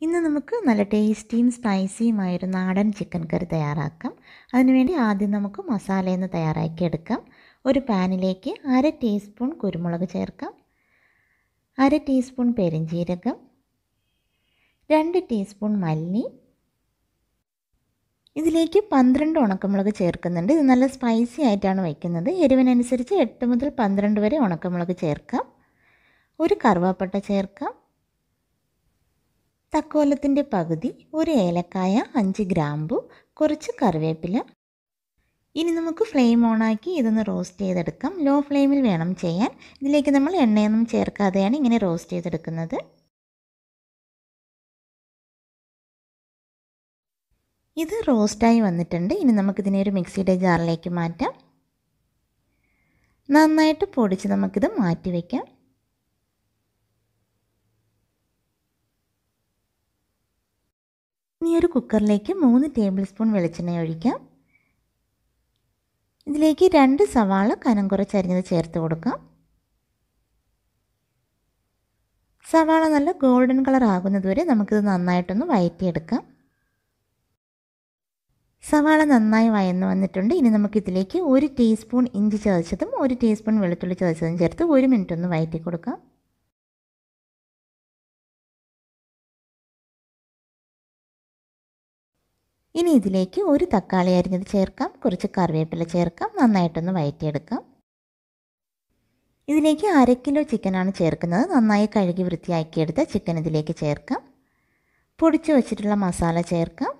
ഇന്ന് നമുക്ക് നല്ല ടേസ്റ്റിയും സ്പൈസിയുമായൊരു നാടൻ ചിക്കൻ കറി തയ്യാറാക്കാം. അതിനുവേണ്ടി ആദ്യം നമുക്ക് മസാലയൊന്ന് തയ്യാറാക്കിയെടുക്കാം. ഒരു പാനിലേക്ക് അര ടീസ്പൂൺ കുരുമുളക് ചേർക്കാം. അര ടീസ്പൂൺ പെരിഞ്ജീരകം. രണ്ട് ടീസ്പൂൺ മല്ലി. ഇതിലേക്ക് പന്ത്രണ്ട് ഉണക്കമുളക് ചേർക്കുന്നുണ്ട്. ഇത് നല്ല സ്പൈസി ആയിട്ടാണ് വയ്ക്കുന്നത്. എരിവിനനുസരിച്ച് എട്ട് മുതൽ പന്ത്രണ്ട് വരെ ഉണക്കമുളക് ചേർക്കാം. ഒരു കറുവാപ്പട്ട ചേർക്കാം. തക്കോലത്തിന്റെ പകുതി ഒരു ഏലക്കായ അഞ്ച് ഗ്രാമ്പു കുറച്ച് കറിവേപ്പില. ഇനി നമുക്ക് ഫ്ലെയിം ഓണാക്കി ഇതൊന്ന് റോസ്റ്റ് ചെയ്തെടുക്കാം. ലോ ഫ്ലെയിമിൽ വേണം ചെയ്യാൻ. ഇതിലേക്ക് നമ്മൾ എണ്ണയൊന്നും ചേർക്കാതെയാണ് ഇങ്ങനെ റോസ്റ്റ് ചെയ്തെടുക്കുന്നത്. ഇത് റോസ്റ്റായി വന്നിട്ടുണ്ട്. ഇനി നമുക്കിതിനെ ഒരു മിക്സിയുടെ ജാറിലേക്ക് മാറ്റാം. നന്നായിട്ട് പൊടിച്ച് നമുക്കിത് മാറ്റി വയ്ക്കാം ഇനി ഒരു കുക്കറിലേക്ക് മൂന്ന് ടേബിൾ സ്പൂൺ വെളിച്ചെണ്ണ ഒഴിക്കാം. ഇതിലേക്ക് രണ്ട് സവാള കനം കുറച്ചരിഞ്ഞത് ചേർത്ത് കൊടുക്കാം. സവാള നല്ല ഗോൾഡൻ കളർ ആകുന്നതുവരെ നമുക്കിത് നന്നായിട്ടൊന്ന് വയറ്റിയെടുക്കാം. സവാള നന്നായി വയന്ന് വന്നിട്ടുണ്ട്. ഇനി നമുക്കിതിലേക്ക് ഒരു ടീസ്പൂൺ ഇഞ്ചി ചതച്ചതും ഒരു ടീസ്പൂൺ വെളുത്തുള്ളി ചതച്ചതും ചേർത്ത് ഒരു മിനിറ്റ് ഒന്ന് വയറ്റി കൊടുക്കാം ഇനി ഇതിലേക്ക് ഒരു തക്കാളി അരിഞ്ഞത് ചേർക്കാം. കുറച്ച് കറിവേപ്പില ചേർക്കാം. നന്നായിട്ടൊന്ന് വയറ്റിയെടുക്കാം. ഇതിലേക്ക് അര കിലോ ചിക്കനാണ് ചേർക്കുന്നത്. നന്നായി കഴുകി വൃത്തിയാക്കിയെടുത്ത ചിക്കൻ ഇതിലേക്ക് ചേർക്കാം. പൊടിച്ചു വച്ചിട്ടുള്ള മസാല ചേർക്കാം.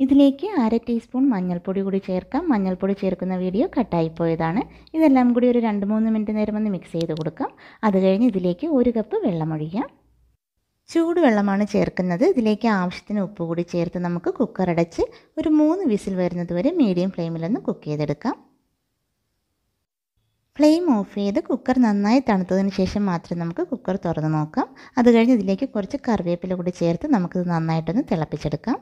ഇതിലേക്ക് അര ടീസ്പൂൺ മഞ്ഞൾപ്പൊടി കൂടി ചേർക്കാം. മഞ്ഞൾപ്പൊടി ചേർക്കുന്ന വീഡിയോ കട്ടായി പോയതാണ്. ഇതെല്ലാം കൂടി ഒരു രണ്ട് മൂന്ന് മിനിറ്റ് നേരം ഒന്ന് മിക്സ് ചെയ്ത് കൊടുക്കാം. അത് കഴിഞ്ഞ് ഇതിലേക്ക് ഒരു കപ്പ് വെള്ളം ഒഴിക്കാം. ചൂടുവെള്ളമാണ് ചേർക്കുന്നത്. ഇതിലേക്ക് ആവശ്യത്തിന് ഉപ്പ് കൂടി ചേർത്ത് നമുക്ക് കുക്കർ അടച്ച് ഒരു മൂന്ന് വിസിൽ വരുന്നത് വരെ മീഡിയം ഫ്ലെയിമിലൊന്ന് കുക്ക് ചെയ്തെടുക്കാം. ഫ്ലെയിം ഓഫ് ചെയ്ത് കുക്കർ നന്നായി തണുത്തതിന് ശേഷം മാത്രം നമുക്ക് കുക്കർ തുറന്ന് നോക്കാം. അത് കഴിഞ്ഞ് ഇതിലേക്ക് കുറച്ച് കറിവേപ്പില കൂടി ചേർത്ത് നമുക്കിത് നന്നായിട്ടൊന്ന് തിളപ്പിച്ചെടുക്കാം.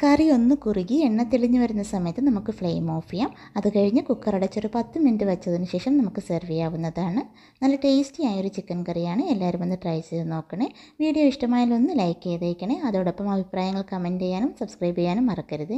കറി ഒന്ന് കുറുകി എണ്ണ തെളിഞ്ഞു വരുന്ന സമയത്ത് നമുക്ക് ഫ്ലെയിം ഓഫ് ചെയ്യാം. അത് കഴിഞ്ഞ് കുക്കർ അടച്ചൊരു പത്ത് മിനിറ്റ് വെച്ചതിന് ശേഷം നമുക്ക് സെർവ് ചെയ്യാവുന്നതാണ്. നല്ല ടേസ്റ്റി ആയൊരു ചിക്കൻ കറിയാണ്. എല്ലാവരും ഒന്ന് ട്രൈ ചെയ്ത് നോക്കണേ. വീഡിയോ ഇഷ്ടമായാലൊന്ന് ലൈക്ക് ചെയ്തേക്കണേ. അതോടൊപ്പം അഭിപ്രായങ്ങൾ കമന്റ് ചെയ്യാനും സബ്സ്ക്രൈബ് ചെയ്യാനും മറക്കരുത്.